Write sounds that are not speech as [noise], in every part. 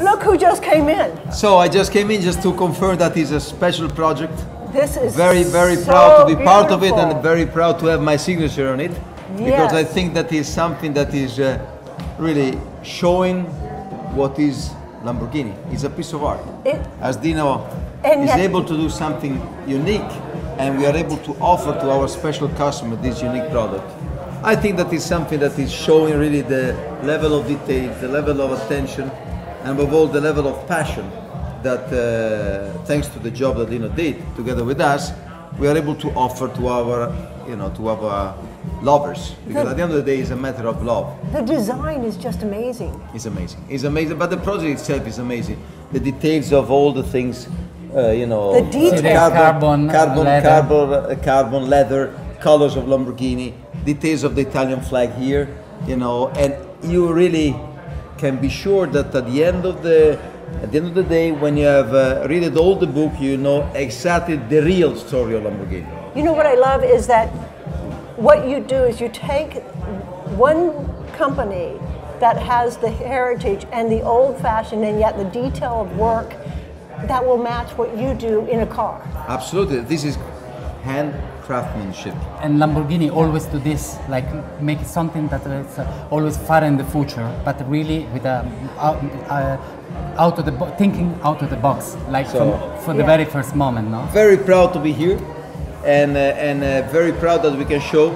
Look who just came in. So I just came in just to confirm that it's a special project. This is Very, very so proud to be part of it and very proud to have my signature on it. Because I think that is something that is uh, really showing what is Lamborghini. It's a piece of art. It- As Dino And is able to do something unique and we are able to offer to our special customer this unique product. I think that is something that is showing really the level of detail, the level of attention, and above all the level of passion that uh, thanks to the job that Dino did together with us, we are able to offer to our, you know, to our lovers. Because at the end of the day, it's a matter of love. The design is just amazing. It's amazing. It's amazing, but the project itself is amazing. The details of all the things, uh, you know, The details. carbon, Carbon, carbon, leather. carbon, uh, carbon leather, colors of Lamborghini, details of the Italian flag here, you know, and you really can be sure that at the end of the at the end of the day, when you have uh, read all the book, you know exactly the real story of Lamborghini. You know what I love is that what you do is you take one company that has the heritage and the old fashioned and yet the detail of work that will match what you do in a car. Absolutely, this is hand craftsmanship. And Lamborghini always do this, like make something that is uh, always far in the future, but really with a out, uh, out of the bo- thinking out of the box, like So- from for the Yeah. very first moment, no? very proud to be here and uh, and uh, very proud that we can show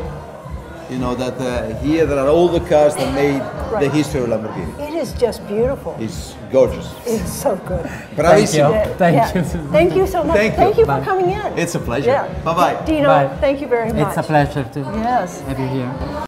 you know that uh, here there are all the cars that made the history of Lamborghini It is just beautiful. it's gorgeous It's so good. [laughs] bravissimo you. Thank you. Thank you so much. Thank you. for Bye. coming in. it's a pleasure Yeah. bye bye Dino, Bye. thank you very much. It's a pleasure to Yes. have you here.